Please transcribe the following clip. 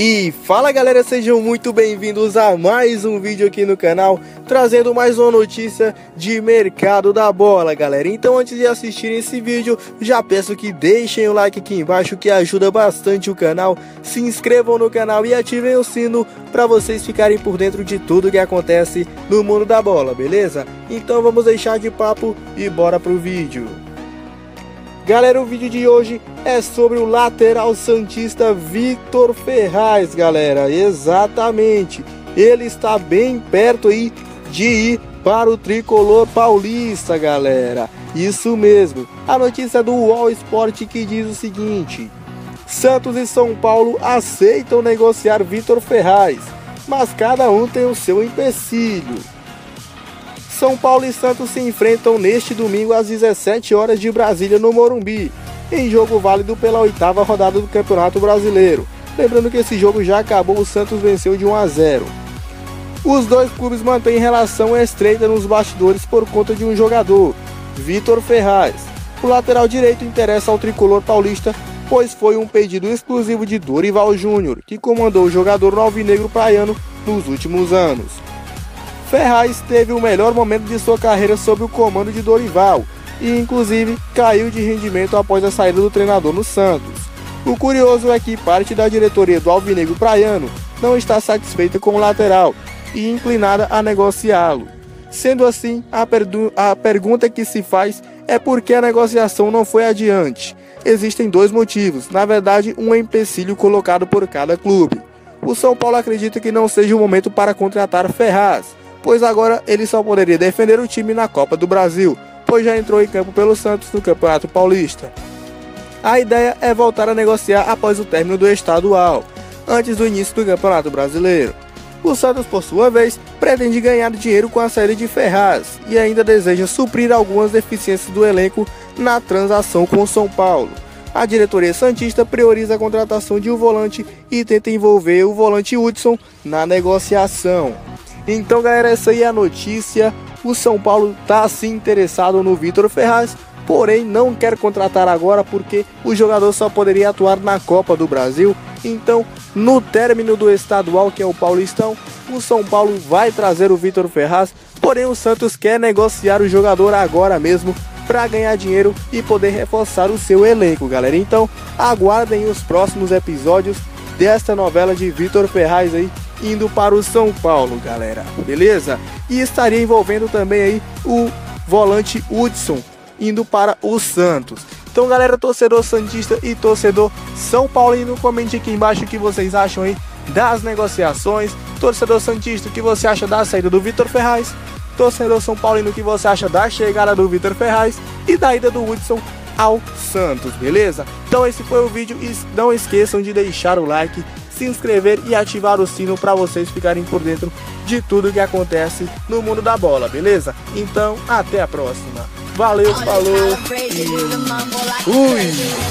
E fala galera, sejam muito bem-vindos a mais um vídeo aqui no canal Trazendo mais uma notícia de mercado da bola galera. Então antes de assistirem esse vídeo, já peço que deixem o like aqui embaixo Que ajuda bastante o canal. Se inscrevam no canal e ativem o sino Para vocês ficarem por dentro de tudo que acontece no mundo da bola, beleza? Então vamos deixar de papo e bora pro vídeo Galera, o vídeo de hoje é sobre o lateral santista Victor Ferraz, galera. Exatamente. Ele está bem perto aí de ir para o tricolor paulista, galera. Isso mesmo. A notícia do UOL Sport que diz o seguinte: Santos e São Paulo aceitam negociar Victor Ferraz, mas cada um tem o seu empecilho. São Paulo e Santos se enfrentam neste domingo às 17 horas de Brasília no Morumbi, em jogo válido pela oitava rodada do Campeonato Brasileiro. Lembrando que esse jogo já acabou, o Santos venceu de 1 a 0. Os dois clubes mantêm relação estreita nos bastidores por conta de um jogador, Vitor Ferraz. O lateral direito interessa ao tricolor paulista, pois foi um pedido exclusivo de Dorival Júnior, que comandou o jogador no alvinegro praiano nos últimos anos. Ferraz teve o melhor momento de sua carreira sob o comando de Dorival e, inclusive, caiu de rendimento após a saída do treinador no Santos. O curioso é que parte da diretoria do Alvinegro Praiano não está satisfeita com o lateral e inclinada a negociá-lo. Sendo assim, a, a pergunta que se faz é por que a negociação não foi adiante. Existem dois motivos, na verdade, um empecilho colocado por cada clube. O São Paulo acredita que não seja o momento para contratar Ferraz, pois agora ele só poderia defender o time na Copa do Brasil, pois já entrou em campo pelo Santos no Campeonato Paulista. A ideia é voltar a negociar após o término do estadual, antes do início do Campeonato Brasileiro. O Santos, por sua vez, pretende ganhar dinheiro com a saída de Ferraz e ainda deseja suprir algumas deficiências do elenco na transação com o São Paulo. A diretoria Santista prioriza a contratação de um volante e tenta envolver o volante Hudson na negociação. Então, galera, essa aí é a notícia. O São Paulo está sim interessado no Vitor Ferraz, porém não quer contratar agora porque o jogador só poderia atuar na Copa do Brasil. Então, no término do estadual, que é o Paulistão, o São Paulo vai trazer o Vitor Ferraz, porém o Santos quer negociar o jogador agora mesmo para ganhar dinheiro e poder reforçar o seu elenco, galera. Então, aguardem os próximos episódios desta novela de Vitor Ferraz aí indo para o São Paulo, galera. Beleza? E estaria envolvendo também aí o volante Hudson indo para o Santos. Então, galera, torcedor santista e torcedor São Paulino, comente aqui embaixo o que vocês acham aí das negociações. Torcedor santista, o que você acha da saída do Vitor Ferraz? Torcedor São Paulino, o que você acha da chegada do Vitor Ferraz e da ida do Hudson ao Santos, beleza? Então esse foi o vídeo e não esqueçam de deixar o like, se inscrever e ativar o sino para vocês ficarem por dentro de tudo que acontece no mundo da bola, beleza? Então, até a próxima. Valeu, falou e fui!